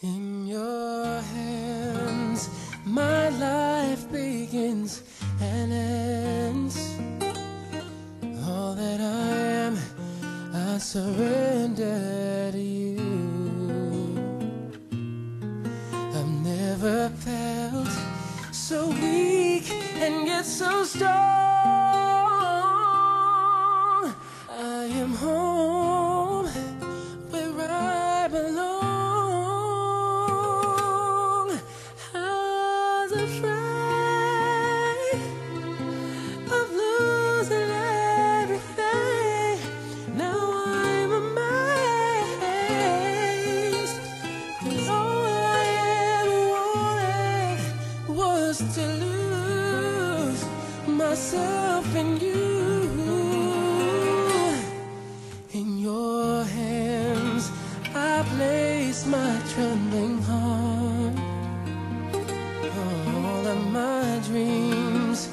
In your hands, my life begins and ends. All that I am, I surrender to you. I've never felt so weak and yet so strong. my trembling heart. All of my dreams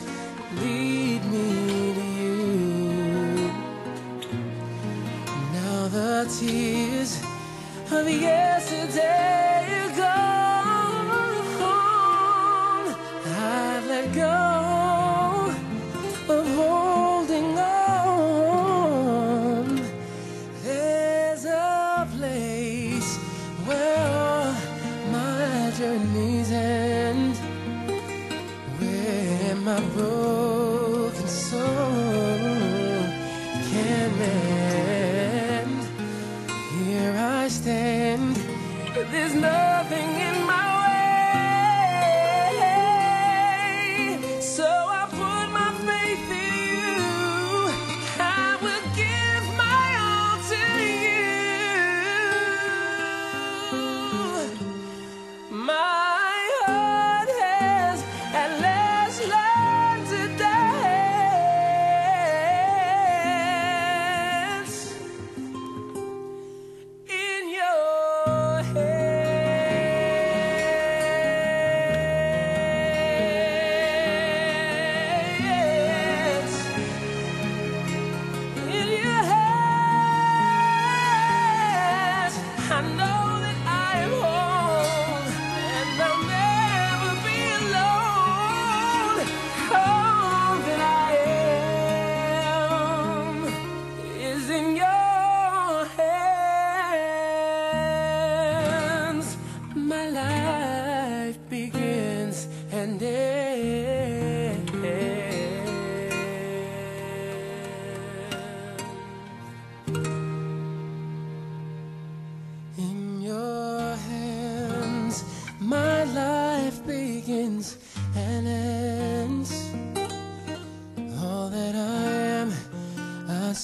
lead me to you. Now the tears of yesterday. love.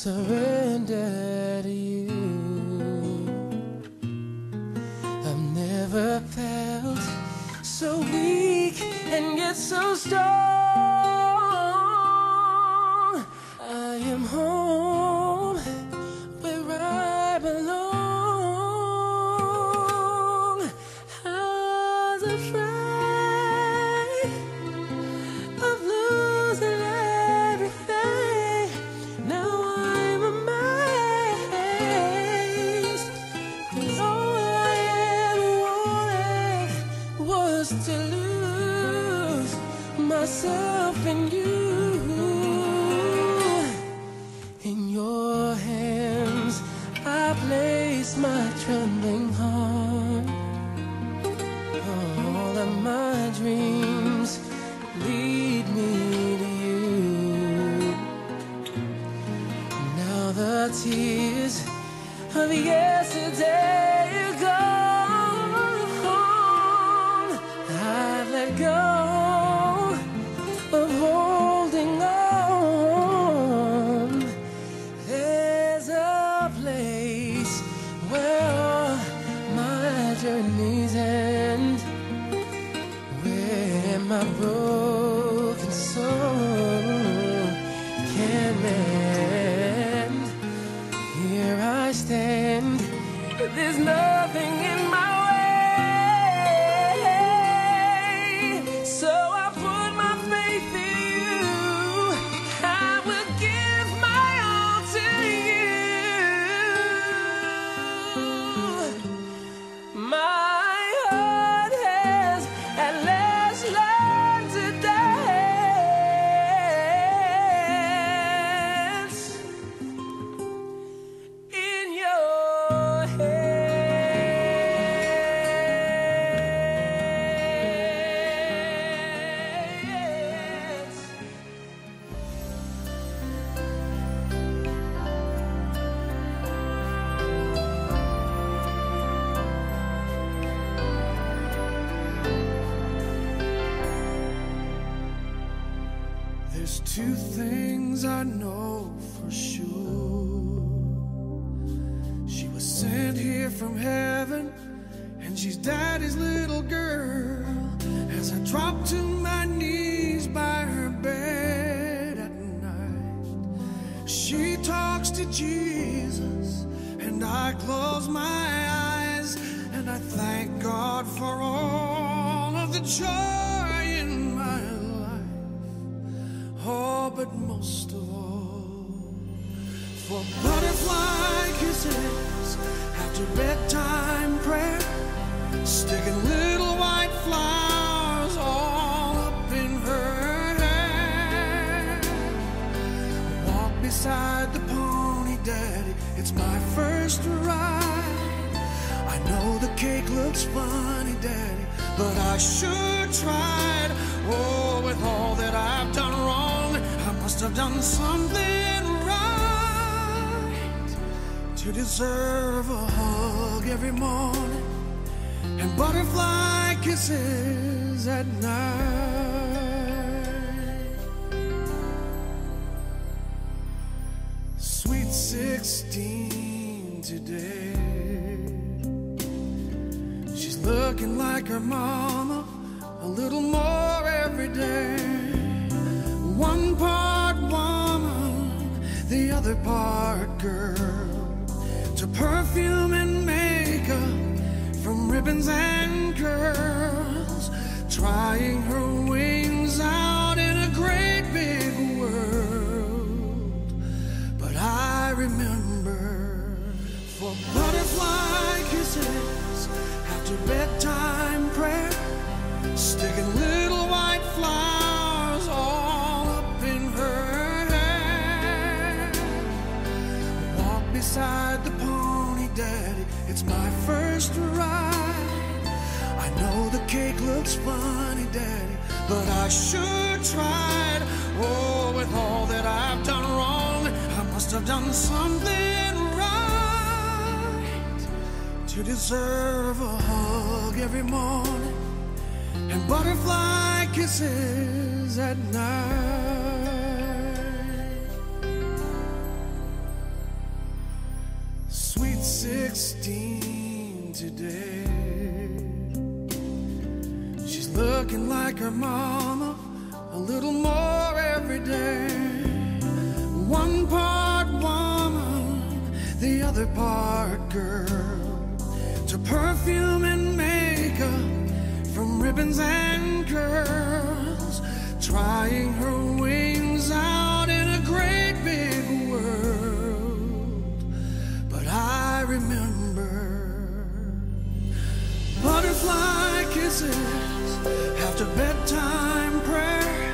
surrender. Two things I know for sure. She was sent here from heaven, and she's daddy's little girl. As I drop to my knees by her bed at night, she talks to Jesus, and I close my eyes, and I thank God for all of the joy most of all, for butterfly kisses after bedtime prayer, sticking little white flowers all up in her hair. Walk beside the pony, daddy. It's my first ride. I know the cake looks funny, daddy, but I sure tried. Oh, with all that I've done have done something right to deserve a hug every morning and butterfly kisses at night. Sweet 16 today. She's looking like her mama a little more every day. One part the other part girl. To perfume and makeup, from ribbons and curls. Trying her wings but I sure tried. Oh, with all that I've done wrong, I must have done something right to deserve a hug every morning and butterfly kisses at night. Sweet 16 looking like her mama a little more every day. One part woman, the other part girl. To perfume and makeup, from ribbons and curls. Trying her wings out in a great big world. But I remember butterfly kisses after bedtime prayer,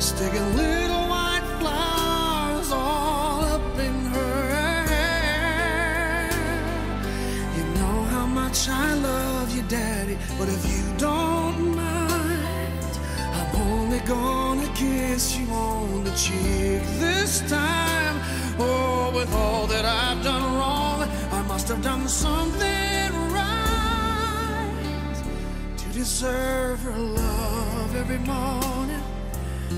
sticking little white flowers all up in her hair. You know how much I love you, Daddy, but if you don't mind, I'm only gonna kiss you on the cheek this time. Oh, with all that I've done wrong, I must have done something deserve her love every morning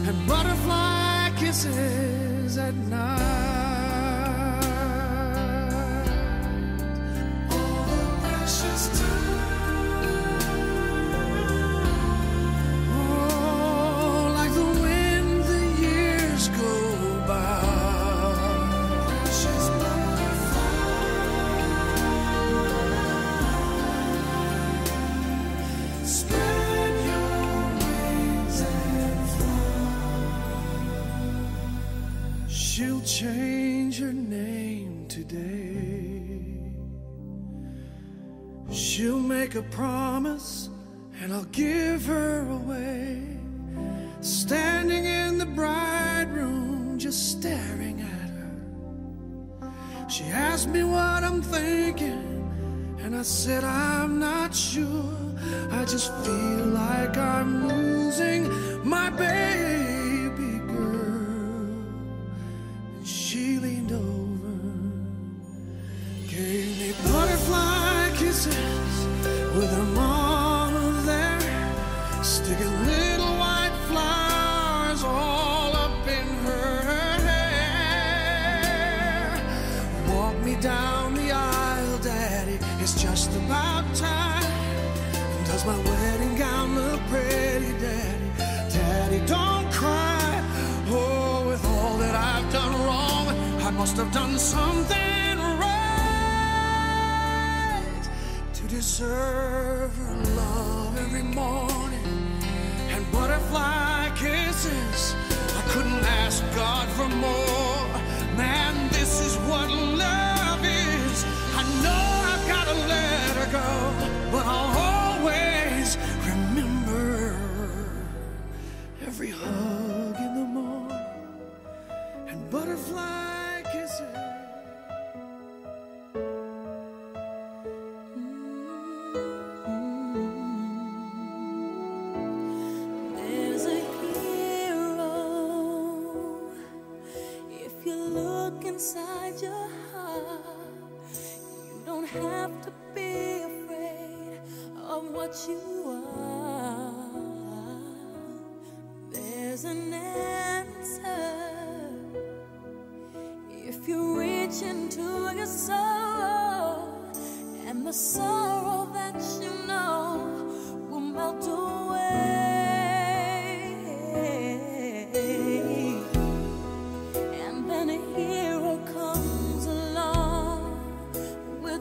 and butterfly kisses at night. She'll change her name today. She'll make a promise, and I'll give her away. Standing in the bride room, just staring at her. She asked me what I'm thinking, and I said, I'm not sure. Just feel like I'm My wedding gown look pretty, Daddy? Daddy, don't cry. Oh, with all that I've done wrong, I must have done something right to deserve her love every morning and butterfly kisses. I couldn't ask God for more. To be afraid of what you are. There's an answer. If you reach into your soul, and the sorrow that you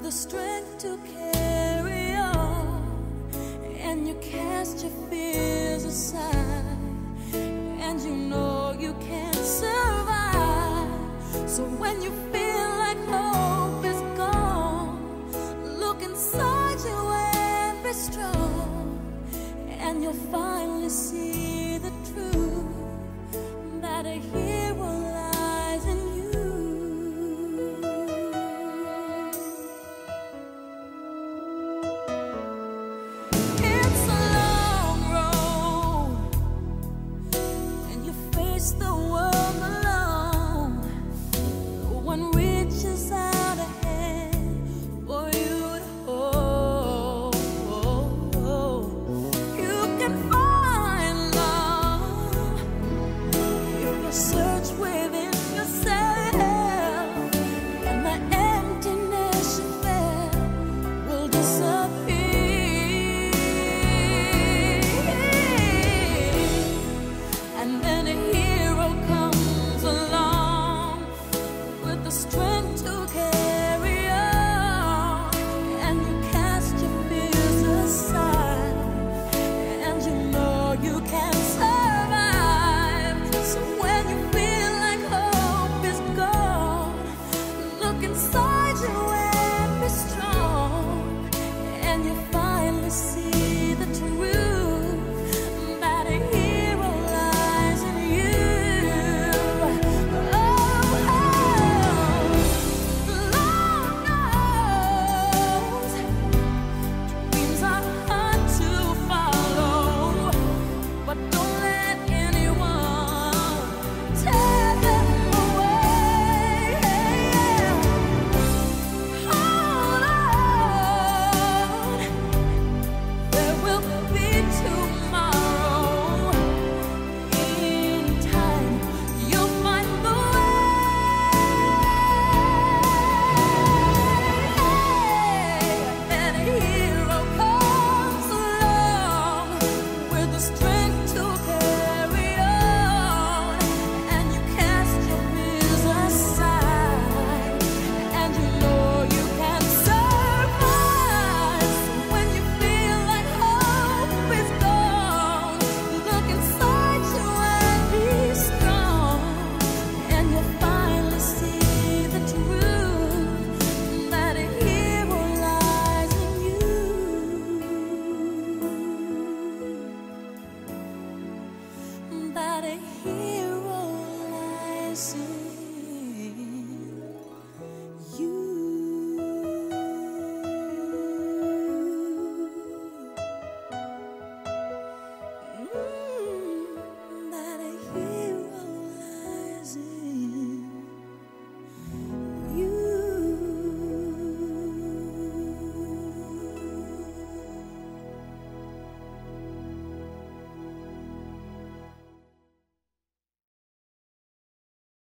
the strength to carry on, and you cast your fears aside, and you know you can survive. So when you feel like hope is gone, look inside you and be strong, and you'll finally see